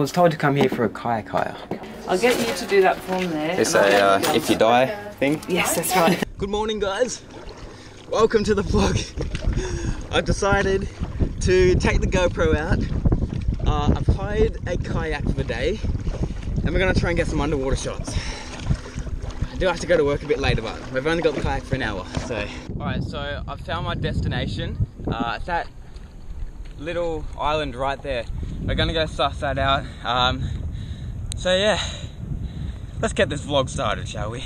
was told to come here for a kayak hire. I'll get you to do that form there. It's and a I'll uh, if you die thing. Yes, that's right. Good morning, guys. Welcome to the vlog. I've decided to take the GoPro out. Uh, I've hired a kayak for the day, and we're gonna try and get some underwater shots. I do have to go to work a bit later, but we've only got the kayak for an hour, so. All right, so I've found my destination. Uh, it's that little island right there. We're gonna go suss that out. Um, so yeah, let's get this vlog started, shall we?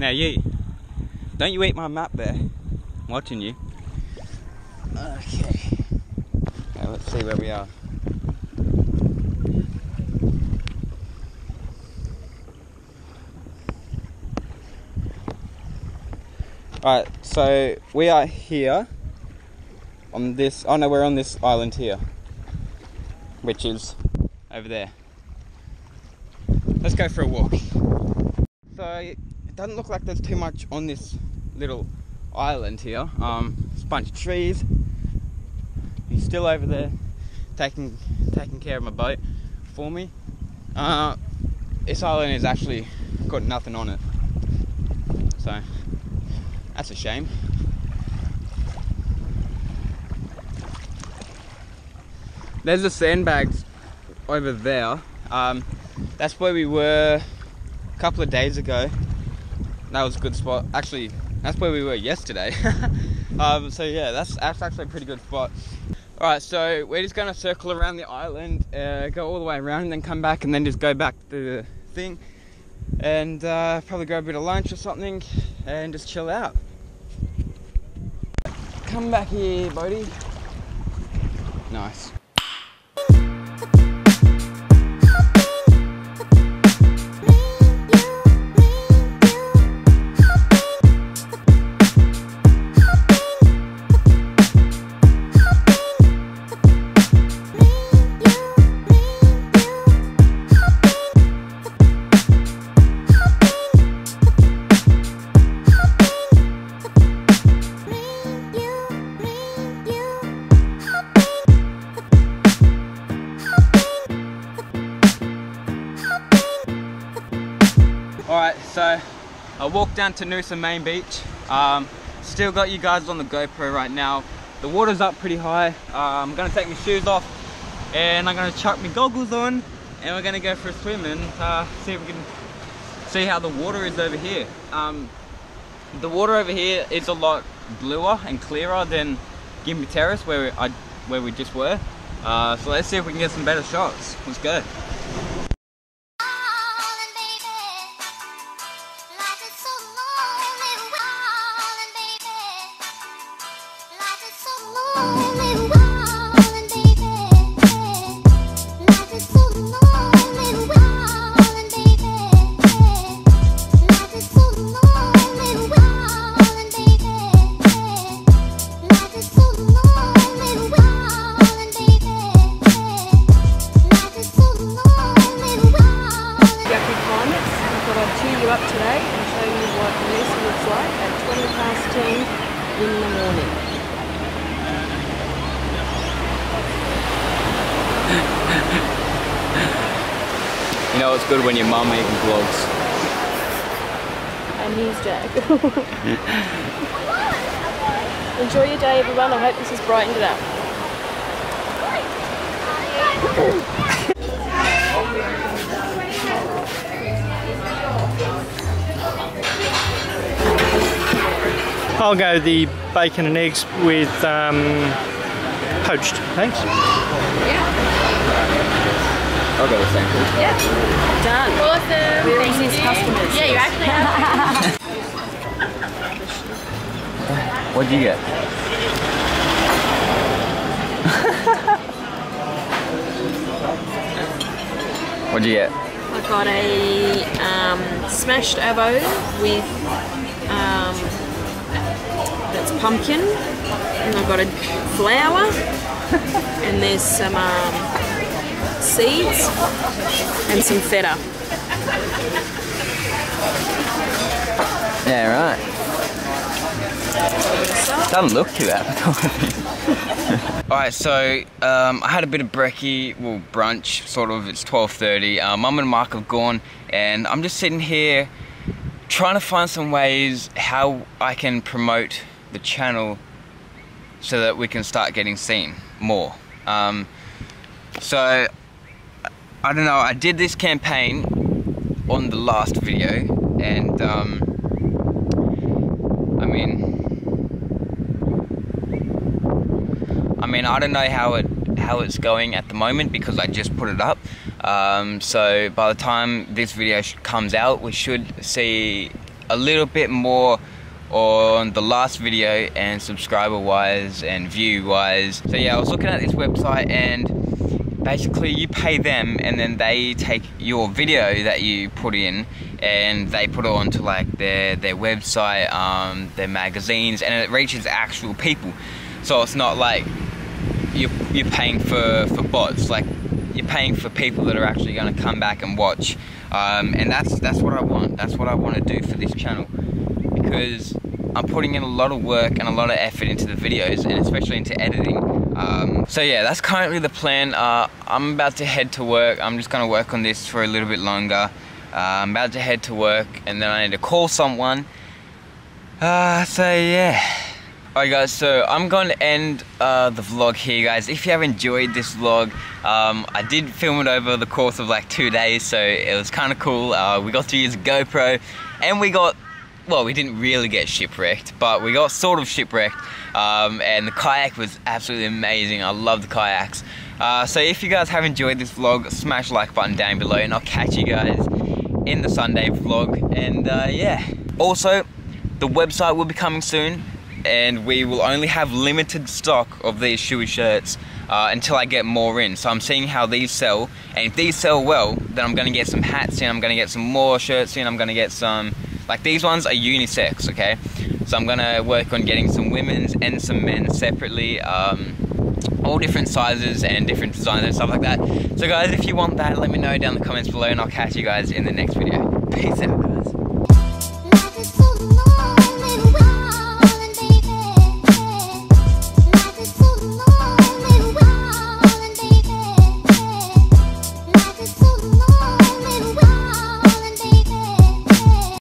Now you, don't you eat my map there. I'm watching you. Okay. Now let's see where we are. Alright, so we are here on this, oh no, we're on this island here, which is over there. Let's go for a walk. So doesn't look like there's too much on this little island here. Um, there's a bunch of trees. He's still over there taking taking care of my boat for me. Uh, this island has actually got nothing on it, so that's a shame. There's the sandbags over there. Um, that's where we were a couple of days ago. That was a good spot. Actually, that's where we were yesterday. um, so yeah, that's, that's actually a pretty good spot. Alright, so we're just gonna circle around the island, uh, go all the way around and then come back and then just go back to the thing and uh, probably grab a bit of lunch or something and just chill out. Come back here, Bodie. Nice. I walked down to Noosa Main Beach. Um, still got you guys on the GoPro right now. The water's up pretty high. Uh, I'm gonna take my shoes off and I'm gonna chuck my goggles on and we're gonna go for a swim and uh, see if we can see how the water is over here. Um, the water over here is a lot bluer and clearer than Gympie Terrace where I where we just were. Uh, so let's see if we can get some better shots. Let's go. some. You know it's good when your mum even vlogs. And he's Jack. Enjoy your day everyone. I hope this has brightened it up. I'll go the bacon and eggs with um, poached. Thanks. I'll go the same thing. Done. Awesome. We're Thank you. customers. Yeah, you actually have. What'd you get? What'd you get? I got a um, smashed avo with um, that's pumpkin, and I got a flour, and there's some um, seeds and some feta. Yeah, right. Doesn't look too appetizing. Alright, so um, I had a bit of brekkie, well brunch, sort of, it's 12.30. Uh, Mum and Mark have gone and I'm just sitting here trying to find some ways how I can promote the channel so that we can start getting seen more. Um, so, I don't know, I did this campaign on the last video and um, I mean, I mean, I don't know how it how it's going at the moment because I just put it up. Um, so by the time this video comes out, we should see a little bit more on the last video and subscriber wise and view wise. So yeah, I was looking at this website and basically you pay them and then they take your video that you put in and they put it onto like their their website, um, their magazines, and it reaches actual people. So it's not like you're, you're paying for, for bots. Like you're paying for people that are actually going to come back and watch. Um, and that's that's what I want. That's what I want to do for this channel because I'm putting in a lot of work and a lot of effort into the videos and especially into editing. Um, so yeah, that's currently the plan. Uh, I'm about to head to work. I'm just to work on this for a little bit longer. Uh, I'm about to head to work and then I need to call someone. Uh, so yeah. Alright guys, so I'm going to end uh, the vlog here guys. If you have enjoyed this vlog, um, I did film it over the course of like two days, so it was kind of cool. Uh, we got to use GoPro, and we got, well, we didn't really get shipwrecked, but we got sort of shipwrecked, um, and the kayak was absolutely amazing. I love the kayaks. Uh, so if you guys have enjoyed this vlog, smash the like button down below, and I'll catch you guys in the Sunday vlog, and uh, yeah. Also, the website will be coming soon and we will only have limited stock of these Shooi shirts uh, until I get more in. So I'm seeing how these sell, and if these sell well, then I'm gonna get some hats in, I'm gonna get some more shirts in, I'm gonna get some, like these ones are unisex, okay? So I'm gonna work on getting some women's and some men's separately, um, all different sizes and different designs and stuff like that. So guys, if you want that, let me know down in the comments below and I'll catch you guys in the next video. Peace out guys.